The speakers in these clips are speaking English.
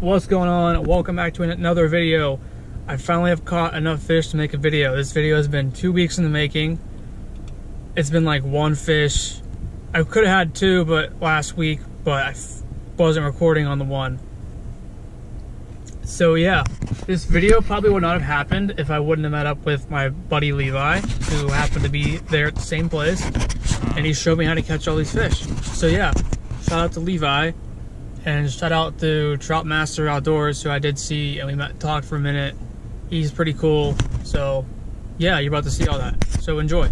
What's going on? Welcome back to another video. I finally have caught enough fish to make a video. This video has been two weeks in the making. It's been like one fish. I could have had two, but last week, but I wasn't recording on the one. So yeah, this video probably would not have happened if I wouldn't have met up with my buddy Levi, who happened to be there at the same place, and he showed me how to catch all these fish. So yeah, shout out to Levi, and shout out to Trout Master Outdoors, who I did see, and we met talked for a minute. He's pretty cool. So yeah, you're about to see all that. So enjoy.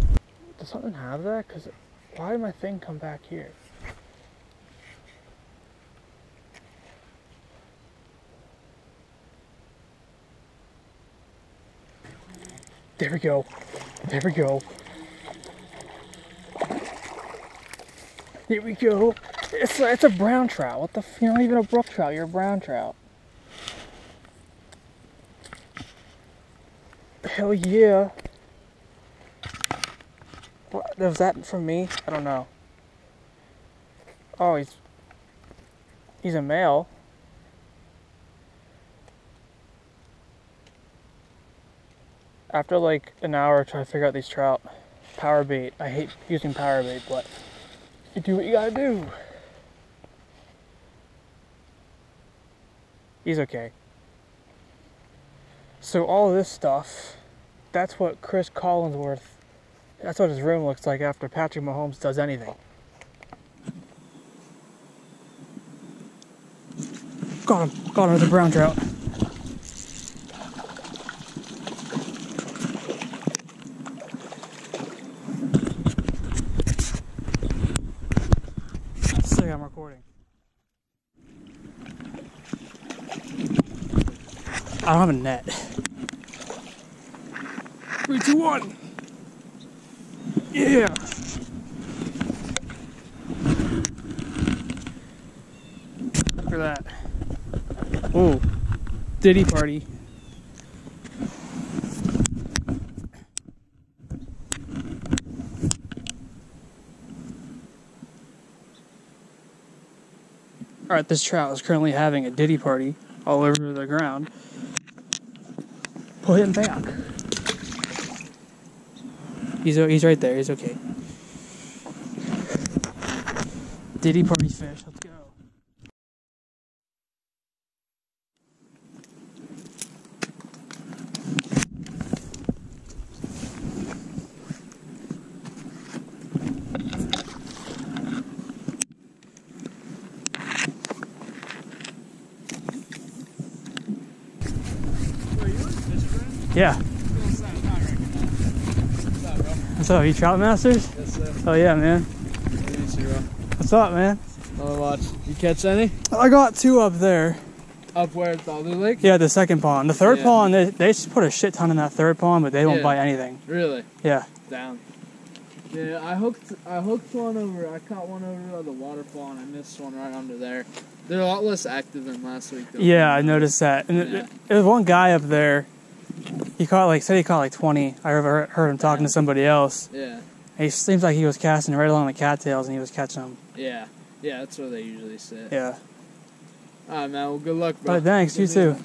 Does something have that? Cause why did my thing come back here? There we go. There we go. Here we go. It's a, it's a brown trout. What the? You're not even a brook trout. You're a brown trout. Hell yeah. What, was that from me? I don't know. Oh, he's he's a male. After like an hour trying to figure out these trout, power bait. I hate using power bait, but you do what you gotta do. He's okay. So all this stuff, that's what Chris Collinsworth, that's what his room looks like after Patrick Mahomes does anything. Got him, got him with a brown trout. Sick, I'm recording. I don't have a net. Three, two, one. Yeah. Look at that. Oh, Diddy party. All right, this trout is currently having a Diddy party all over the ground. Put him back. He's he's right there. He's okay. Diddy party fish. Let's go. Yeah. What's up? You trout masters? Yes, sir. Oh yeah, man. What do you see, bro? What's up, man? Wanna watch? You catch any? I got two up there. Up where at the other lake? Yeah, the second pond. The third Yeah. pond, they, they just put a shit ton in that third pond, but they won't Yeah. bite anything. Really? Yeah. Down. Yeah, I hooked. I hooked one over. I caught one over by the waterfall, and I missed one right under there. They're a lot less active than last week. Though. Yeah, I noticed that. And Yeah. there was one guy up there. He caught like said he caught like twenty. I heard, heard him talking to somebody else. Yeah. He seems like he was casting right along the cattails and he was catching them. Yeah. Yeah. That's where they usually sit. Yeah. All right, man. Well, good luck, bro. But thanks, you too.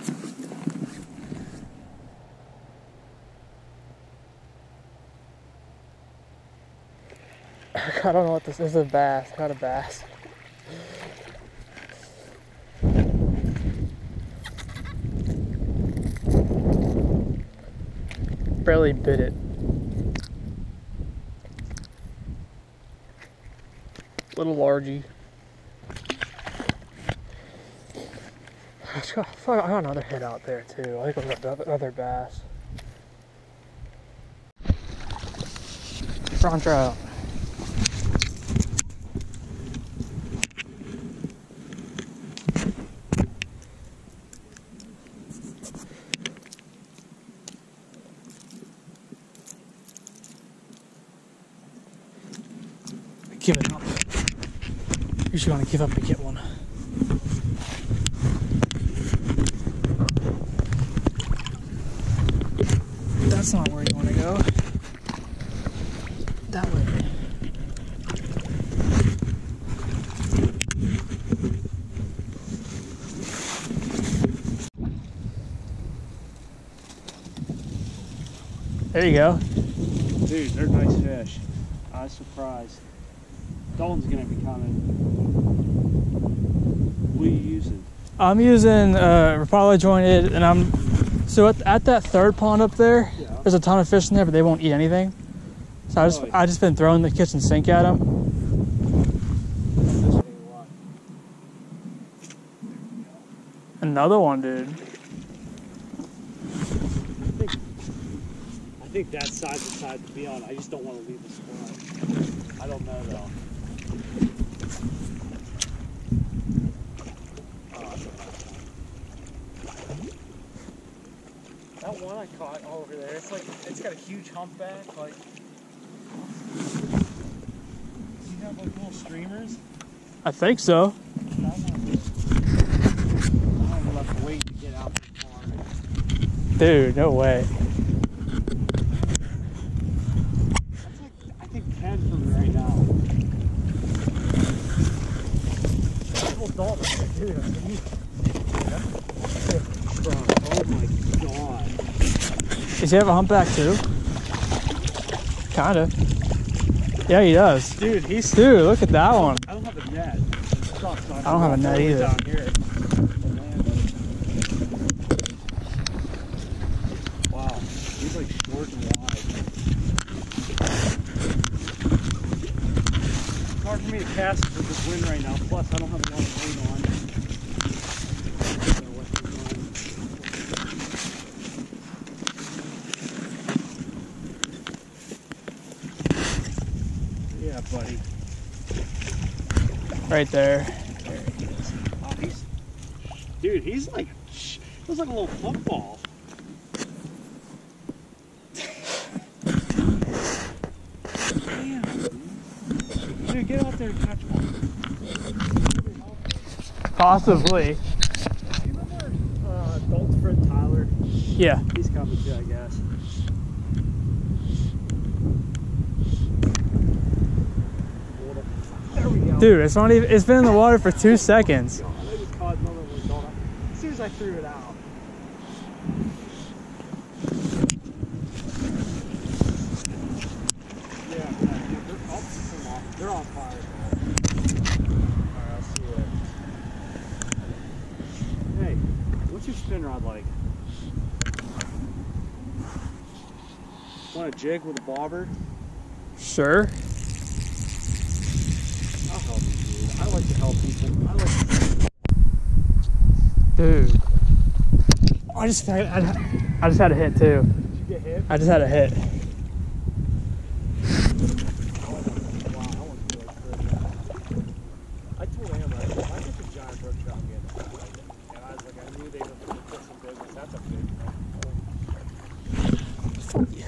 I don't know what this is. A bass. Got a bass. Barely bit it. Little largy. I got, another hit out there too. I think it was another- another bass. Brown trout. Usually want to give up to get one. That's not where you want to go. That way. There you go. Dude, they're nice fish. I was surprised. Dalton's gonna be coming. What are you using? I'm using uh, Rapala jointed, and I'm so at, at that third pond up there. Yeah. There's a ton of fish in there, but they won't eat anything. So I just Really? I just been throwing the kitchen sink at them. Another one, dude. I think that side's the side to be on. I just don't want to leave the spot. I don't know though. That's a nice one. That one I caught over there, it's like it's got a huge humpback, like Do you have like little streamers? I think so. I have enough weight to get out. Dude, no way. That's like I think ten for me right now. Double dollar, dude. Oh my god. Does he have a humpback too? Kinda. Yeah, he does. Dude, he's Dude, look at that one. I don't have a net. It sucks, so I don't have a net either. Wow, he's like short and wide. It's hard for me to cast with this wind right now. Plus, I don't have a lot of weight on. I don't know what's going on. Yeah, buddy. Right there. Oh, he's, dude, he's like, looks like a little football. Damn. dude. Dude, get out there and catch one. Possibly. Do you remember uh, adult Fred Tyler? Yeah. He's coming too, I guess. There we go. Dude, it's not even it's been in the water for two seconds. God, I just caught another one, don't As soon as I threw it out. Yeah, yeah, they're, I'll pick them off. They're on fire. Alright, I'll see it. Hey, what's your spin rod like? Want a jig with a bobber? Sure. I'll help you, dude. I like to help people. I like Dude. I just had, I, I just had a hit too. Did you get hit? I just had a hit. Wow, I want to be like crazy. I told Amber, I said, I get the giant brook trout again. And I was like, I knew they were going to put some business. That's a big one. Fuck you.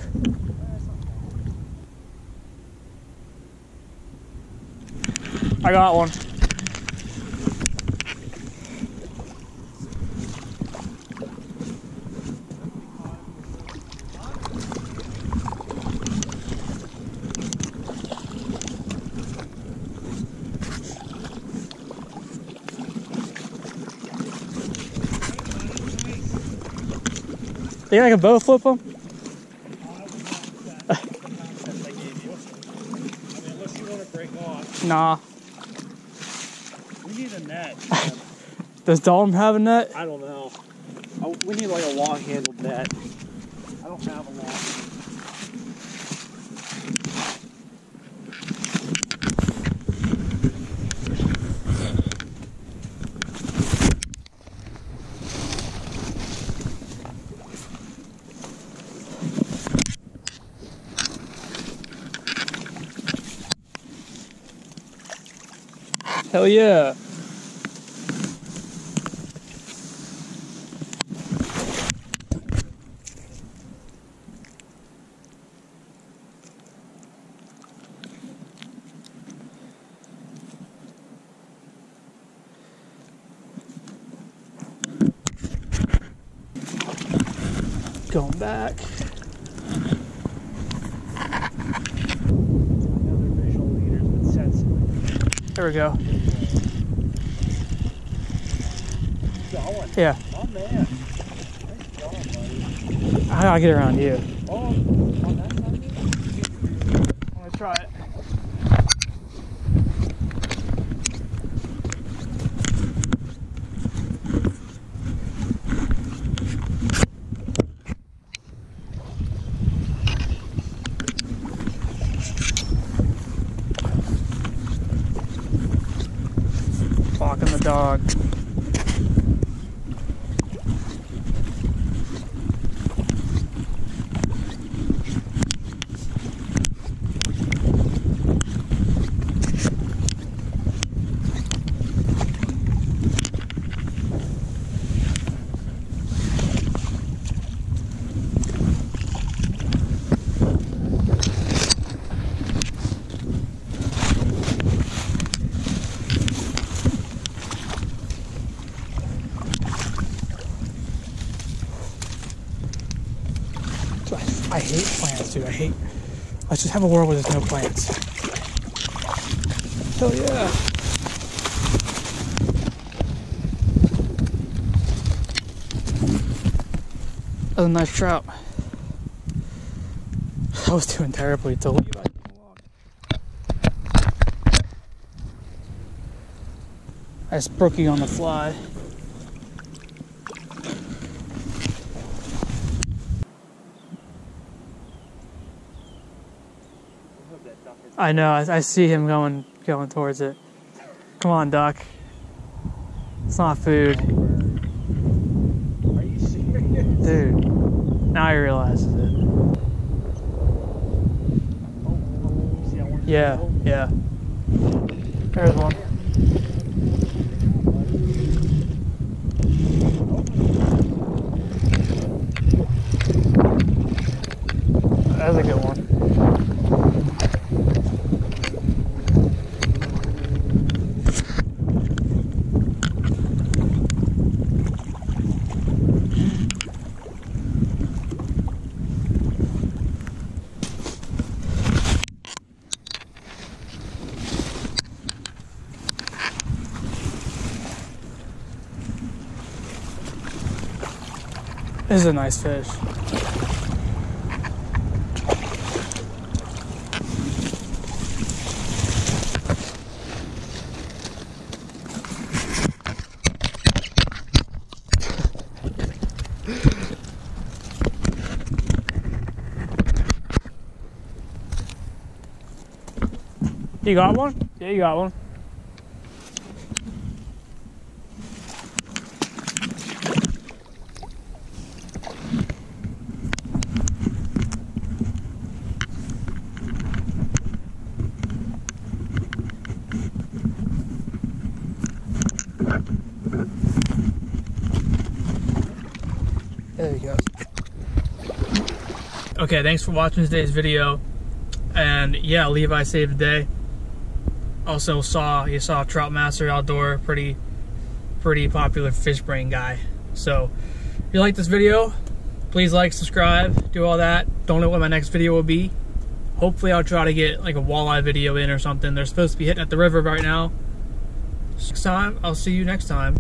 I got one. Think I can bow flip them? That I gave you. I mean, unless you want to break off. Nah. We need a net. Does Dalton have a net? I don't know. Oh, we need like a long handled net. I don't have a long. Hell yeah. There we go. Yeah. Oh man. Nice job, buddy. How do I get around you? Oh, oh on that side of it? I'm gonna try it. Walking the dog. So I, I hate plants, dude. I hate. Let's just have a world where there's no plants. Hell yeah. That was a nice trout. I was doing terribly until Levi came along. I just broke you on the fly. I hope that duck is- I know. I, I see him going going towards it. Come on, duck. It's not food, Are you serious? dude. Now he realizes it. You see that one? Yeah, yeah. There's one. That's a good one. This is a nice fish. You got one? Yeah, you got one. Okay, thanks for watching today's video. And yeah, Levi saved the day. Also saw you saw Trout Master Outdoor, pretty pretty popular Fishbrain guy. So if you like this video, please like, subscribe, do all that. Don't know what my next video will be. Hopefully I'll try to get like a walleye video in or something. They're supposed to be hitting at the river right now. Next time, I'll see you next time.